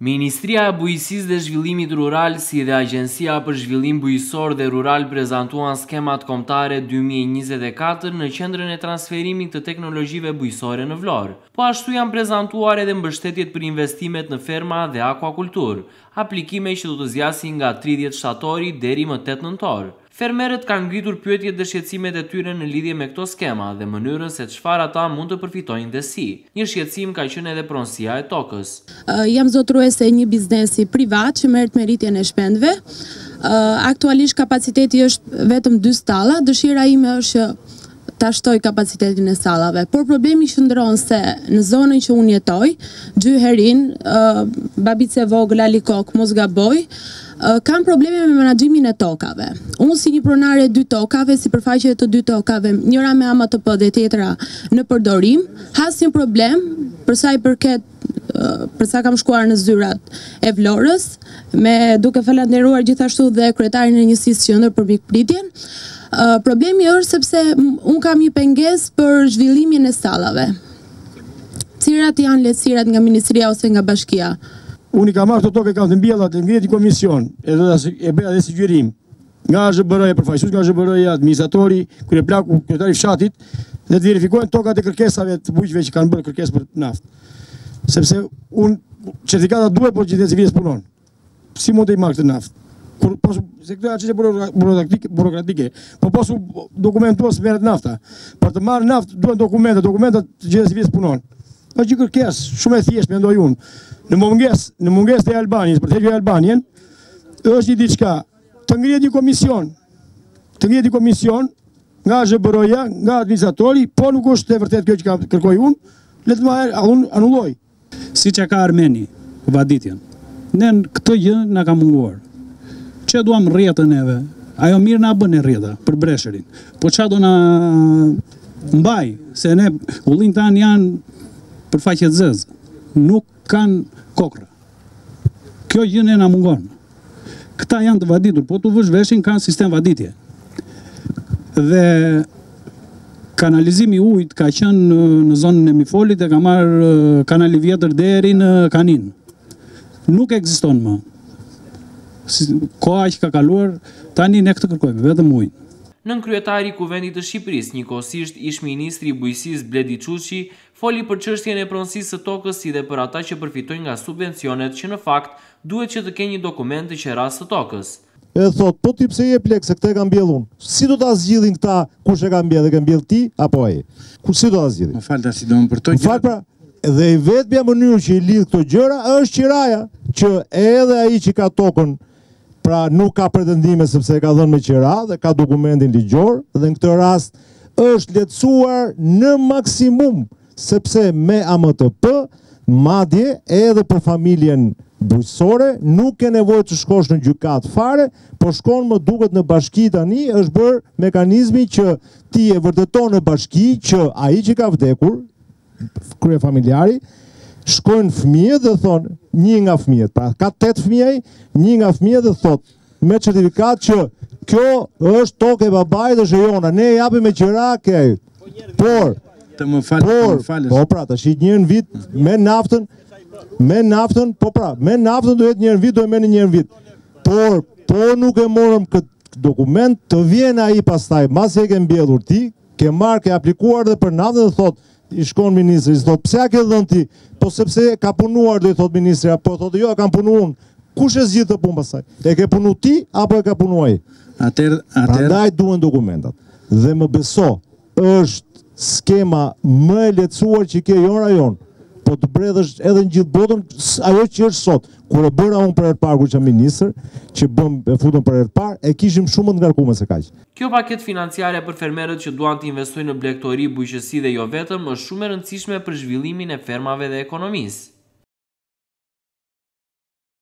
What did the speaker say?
Ministria e Bujqësisë dhe Zhvillimit Rural si dhe Agjencia për Zhvillim Bujqësor dhe Rural prezantuan Skemat Kombëtare dy mijë e njëzet e katër në Qendrën e Transferimit të Teknologjive Bujqësore në Vlorë. Po ashtu janë prezantuar edhe mbështetjet për investimet në ferma dhe akuakulturë, aplikime që do të zgjasin nga tridhjetë shtatori deri më tetë nëntor. Fermerët kanë ngritur pyetjet dhe shqetësimet e tyre në lidhje me këto skema dhe mënyrën se çfarë ata mund të përfitojnë dhe si. Një shqetësim ka qenë edhe pronësia e tokës. Jam zotëruese e një biznesi privat që merret me rritjen e shpendëve. Aktualisht kapaciteti është vetëm dy stalla. Dëshira ime është që ta shtoj kapacitetin e stallave, por problemi qëndron se në zonën që unë jetoj, Xhyherinë, Babicë e Vogël, Alikokë, mos gaboj, kanë probleme me menaxhimin e tokave. Unë si një pronare e dy tokave, sipërfaqeve të dy tokave, njëra me AMTP dhe tjetra në përdorim, has një problem për sa i përket për sa kam shkuar në zyrat e Vlorës, me duke falenderuar gjithashtu dhe kryetarin e njësisë qendër për mikpritjen. Uh, problemi është sepse un kam një pengesë për zhvillimin e stallave. Cilat janë lehtësirat nga ministria ose nga bashkia? Unë i kam marrë tokë, e kam të mbjella, të ngrihet një komision, edhe e bëj dhe sugjerim. Nga AZHBR-ja, përfaqësues nga AZHBR-ja, administratori, kryeplaku, kryetari i fshatit, dhe të verifikojnë tokat e kërkesave të bujqve që kanë bërë kërkesë për naftë. Sepse un certifikata duhet por gjendja civile s'punon. Si mund ta marr këtë naftë? Kur po se këto janë çështje burokratike, burokratike. Po s'u dokumentua s'merret nafta. Për të marrë naftë duhen dokumente, dokumentat te gjendja civile s'punon. Është një kërkesë, shumë e thjeshtë mendoj unë. Në mungesë, në mungesë të e-Albanias, për të hequr e-Albanian, është një diçka të ngrihet një komision, të ngrihet një komision nga AZHBR-ja, nga administratori, po nuk është e vërtetë kjo çka kërkoj unë, le të ma anulojë. Siç e ka Armeni, vaditjen, ne këtë gjë na ka munguar, ç'e duam rrjetën neve, ajo mirë na bën rrjeta për breshërin, po ça do na mbajë, se ne ullinjtë tanë janë për faqe të zezë, nuk kanë kokrra. Kjo gjë ne na mungon. Këta janë të vaditur, po t'u vësh veshin kanë sistem vaditje. Dhe kanalizimi i ujit ka qenë në zonën e Mifolit e ka marrë kanali i vjetër deri në Kaninë. Nuk ekziston më. Koha që ka kaluar, tani ne këtë kërkojmë, vetëm ujin. Nënkryetari i Kuvendit të Shqipërisë, njëkohësisht ish-ministri i Bujqësisë Bledi Çuçi, Foli për çështjen e pronësisë së tokës si dhe për ata që përfitojnë nga subvencionet që në fakt duhet që të kenë një dokument të qerasë së tokës. E thotë, po ti pse i jep lekë se këtë e kam mbjellë unë. Si do ta zgjidhin këta kush e ka mbjellë, e ke mbjellë ti apo ai? Po si do ta zgjidhin? Më fal tash i domun për to gjë. Më fal pra, dhe i vetmja mënyrë që i lidh këto gjëra është qiraja, që edhe ai që ka tokën Pra nuk ka pretendime sepse e ka dhënë me qira dhe ka dokumentin ligjor dhe në këtë rast është lehtësuar në maksimum sepse me AMTP madje edhe për familjen bujqësore nuk ke nevojë të shkosh në gjykatë fare, po shkon më duket në bashki tani është bërë mekanizmi që ti e vërteton në bashki që ai që ka vdekur, kryefamiljari, shkojnë fëmijët dhe thonë, një nga fëmijët, pra ka 8 fëmijë, një nga fëmijët dhe thotë, me certifikatë që kjo është toka e babait dhe është e jona, ne e japim me qira këtij, po të më falë, po të më falësh. Po pra, të shqit njërën vit me naftën, me naftën, po pra, me naftën duhet njërën vit, duhet me në njërën vit. Por, po nuk e morëm këtë dokument, të vjen ai pastaj, mbasi e ke mbjellur ti, Ke marrë, ke aplikuar dhe për naftën dhe thotë, i shkon ministrisë, i thotë, pse ia ke dhënë këtij? Po sepse e ka punuar dhe i thotë ministria, po thotë, jo, e kam punu unë. Kush e zgjidh këtë punë pastaj? E ke punu ti, apo e ka punu ai? Atëherë, atëherë... Prandaj duhen dokumentat. Dhe më beso, është skema më e lehtësuar që ke jo në rajon, po të bredhësh edhe në gjithë botën, ajo që është sot, kur e bëra unë për herë të parë, kur qeshë ministër, që e bëmë, e futëm për herë të parë, e kishim shumë më të ngarkume se kaq. Kjo paketë financiare për fermerët që duan të investojnë në blegtori, bujqësi dhe jo vetëm, është shumë e rëndësishme për zhvillimin e fermave dhe ekonomisë.